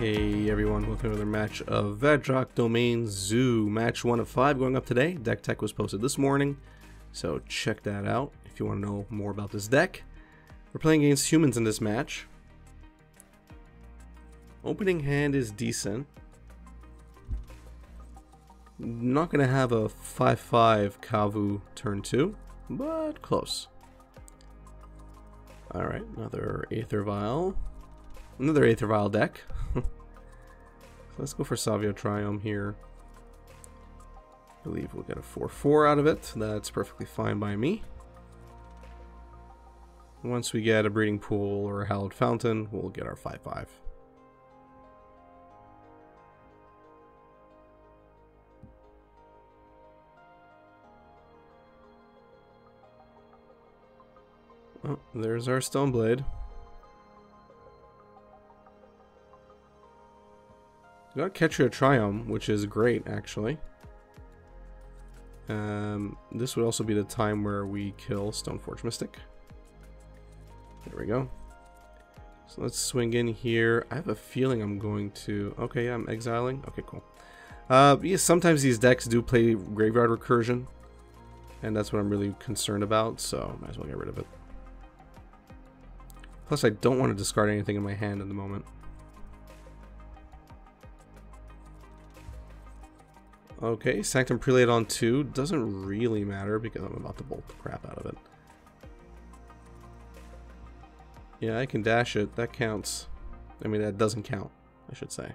Hey everyone, welcome to another match of Vadrok Domain Zoo. Match 1 of 5 going up today. Deck tech was posted this morning, so check that out if you want to know more about this deck. We're playing against humans in this match. Opening hand is decent. Not going to have a 5-5 Kavu turn 2, but close. Alright, another Aether Vial. Another Aether Vial deck. so let's go for Savai Triome here. I believe we'll get a 4-4 out of it. That's perfectly fine by me. Once we get a Breeding Pool or a Hallowed Fountain, we'll get our 5-5. Oh, there's our Stoneblade. Got Ketria Triome, which is great, actually. Um, this would also be the time where we kill Stoneforge Mystic. There we go. So let's swing in here. I have a feeling I'm going to... Okay, yeah, I'm exiling. Okay, cool. Uh, yeah, sometimes these decks do play Graveyard Recursion. And that's what I'm really concerned about, so might as well get rid of it. Plus, I don't want to discard anything in my hand at the moment. Okay, Sanctum Prelate on 2 doesn't really matter because I'm about to bolt the crap out of it. Yeah, I can dash it. That counts. I mean, that doesn't count, I should say.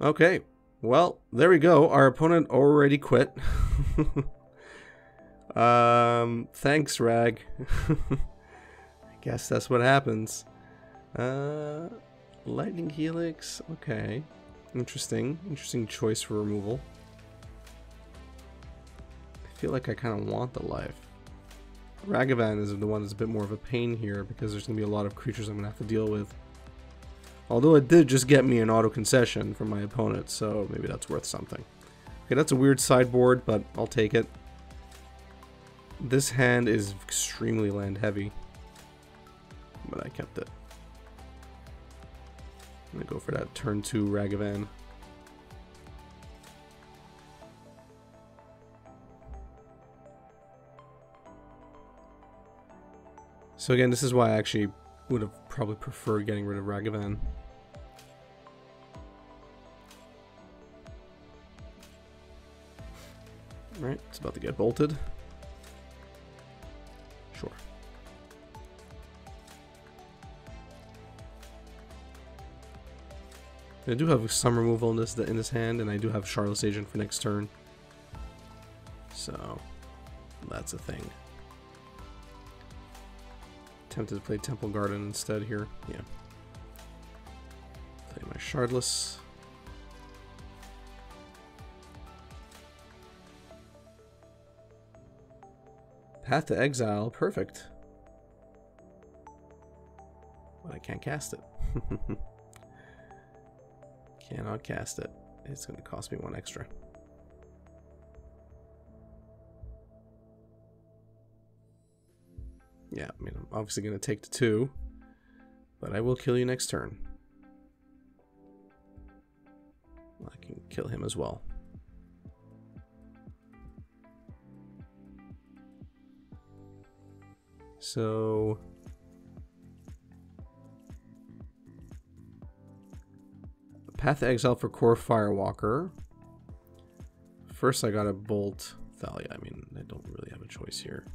Okay, well, there we go. Our opponent already quit. um, thanks, Rag. I guess that's what happens. Uh, Lightning Helix, okay. Interesting. Interesting choice for removal. I feel like I kind of want the life. Ragavan is the one that's a bit more of a pain here because there's going to be a lot of creatures I'm going to have to deal with. Although it did just get me an auto concession from my opponent, so maybe that's worth something. Okay, that's a weird sideboard, but I'll take it. This hand is extremely land heavy, but I kept it. I'm gonna go for that turn two Ragavan. So again, this is why I actually would have probably preferred getting rid of Ragavan. Right, it's about to get bolted. I do have some removal in this in this hand, and I do have Shardless Agent for next turn. So, that's a thing. Tempted to play Temple Garden instead here. Yeah. Play my Shardless. Path to Exile, perfect. But I can't cast it. Cannot cast it. It's going to cost me one extra. Yeah, I mean, I'm obviously going to take the two, but I will kill you next turn. I can kill him as well. So Path to Exile for Kor Firewalker. First I got a Bolt Thalia. I mean, I don't really have a choice here.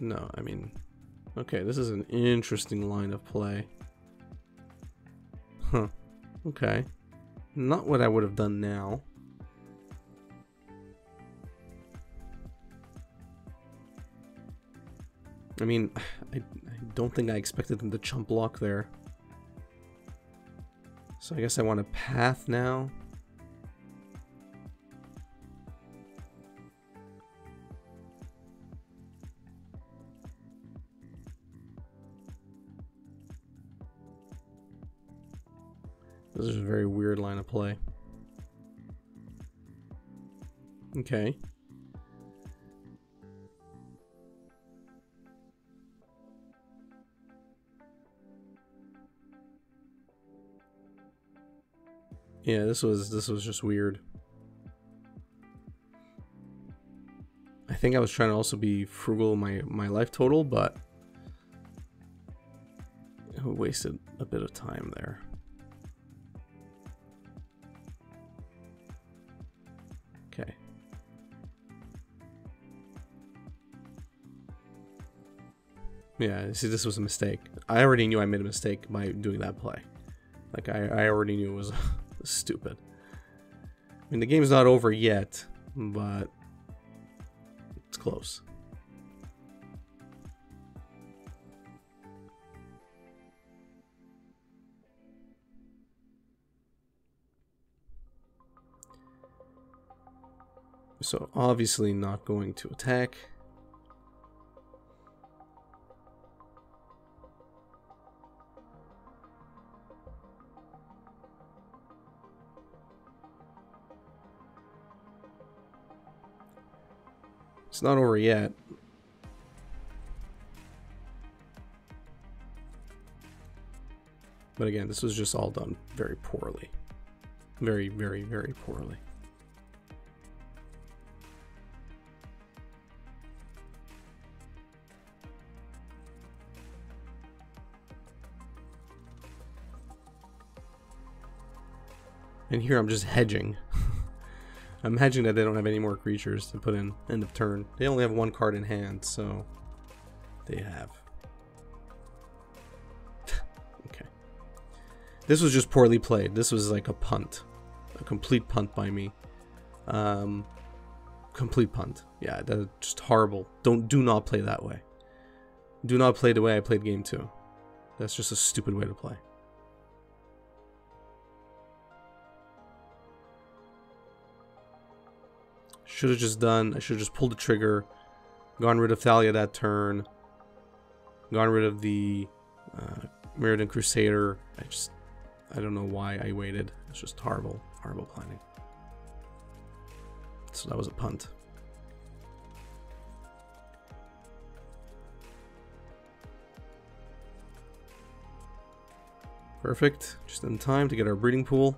No, I mean, okay, this is an interesting line of play. Huh, okay. Not what I would have done now. I mean, I, I don't think I expected them to chump block there. So I guess I want a path now. This is a very weird line of play. Yeah, this was this was just weird. I think I was trying to also be frugal my my life total, but I wasted a bit of time there. Okay. Yeah, see, this was a mistake. I already knew I made a mistake by doing that play. Like, I, I already knew it was stupid. I mean, the game's not over yet, but it's close. So obviously not going to attack. It's not over yet. But again, this was just all done very poorly. Very, very, very poorly. And here I'm just hedging. I'm hedging that they don't have any more creatures to put in end of turn. They only have one card in hand, so they have. okay. This was just poorly played. This was like a punt. A complete punt by me. Um, complete punt. Yeah, that's just horrible. Don't do not play that way. Do not play the way I played game two. That's just a stupid way to play. Should have just done, I should have just pulled the trigger, gone rid of Thalia that turn, gone rid of the uh, Mirrodin Crusader. I just, I don't know why I waited. It's just horrible, horrible planning. So that was a punt. Perfect. Just in time to get our breeding pool.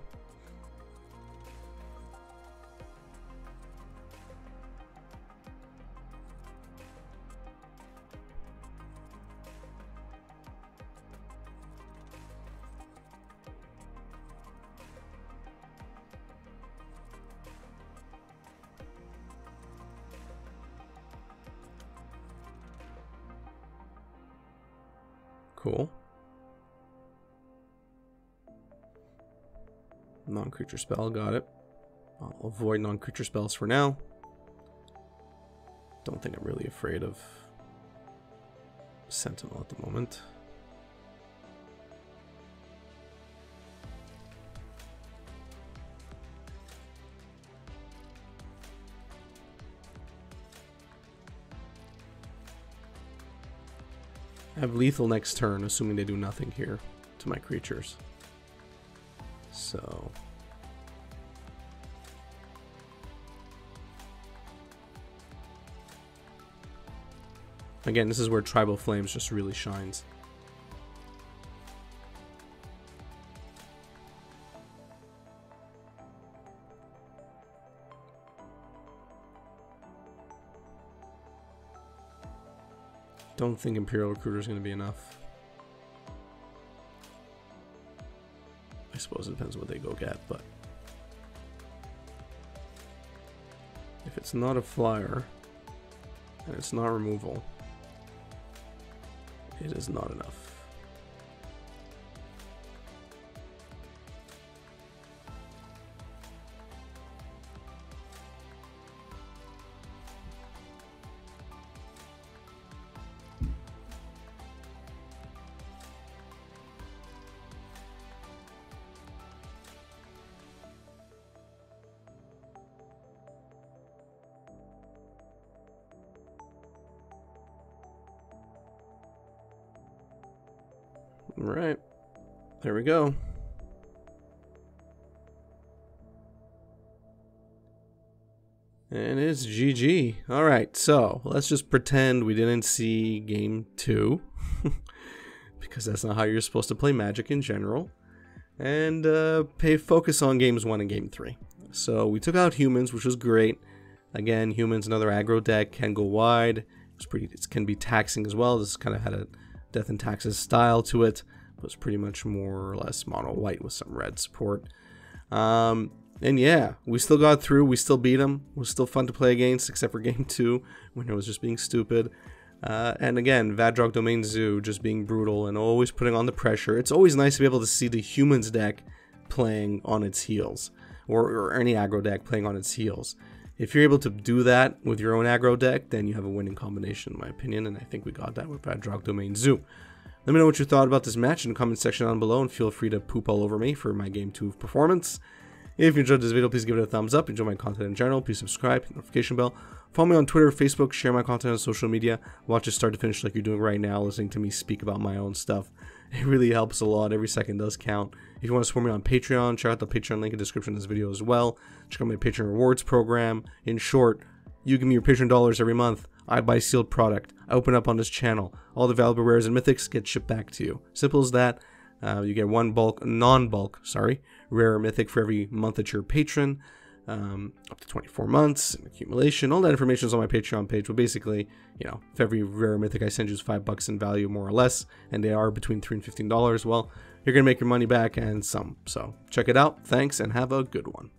Cool. Non-creature spell, got it. I'll avoid non-creature spells for now. Don't think I'm really afraid of Sentinel at the moment. Have lethal next turn, assuming they do nothing here to my creatures. So... Again, this is where Tribal Flames just really shines. Don't think Imperial Recruiter is going to be enough. I suppose it depends what they go get, but... If it's not a flyer, and it's not removal, it is not enough. Alright. There we go. And it's GG. Alright, so let's just pretend we didn't see game two. because that's not how you're supposed to play Magic in general. and uh, pay focus on games one and game three. So we took out humans, which was great. Again, humans, another aggro deck can go wide. It's pretty. It can be taxing as well. This kind of had a death and taxes style to it. It was pretty much more or less mono white with some red support. Um, and yeah, we still got through. We still beat them. It was still fun to play against, except for game two when it was just being stupid. Uh, and again, Vadrok Domain Zoo just being brutal and always putting on the pressure. It's always nice to be able to see the humans deck playing on its heels, or, or any aggro deck playing on its heels. If you're able to do that with your own aggro deck, then you have a winning combination, in my opinion, and I think we got that with Vadrok Domain Zoo. Let me know what you thought about this match in the comment section down below, and feel free to poop all over me for my Game 2 performance. If you enjoyed this video, please give it a thumbs up. Enjoy my content in general, please subscribe, notification bell. Follow me on Twitter, Facebook, share my content on social media. Watch it start to finish like you're doing right now, listening to me speak about my own stuff. It really helps a lot. Every second does count. If you want to support me on Patreon, check out the Patreon link in the description of this video as well. Check out my Patreon rewards program. In short, you give me your Patreon dollars every month. I buy sealed product. I open up on this channel. All the valuable rares and mythics get shipped back to you. Simple as that. Uh, you get one bulk, non-bulk, sorry, rare mythic for every month that you're a patron, um, up to 24 months, accumulation. All that information is on my Patreon page. But basically, you know, if every rare mythic I send you is five bucks in value, more or less, and they are between three and fifteen dollars, well, you're gonna make your money back and some. So check it out. Thanks, and have a good one.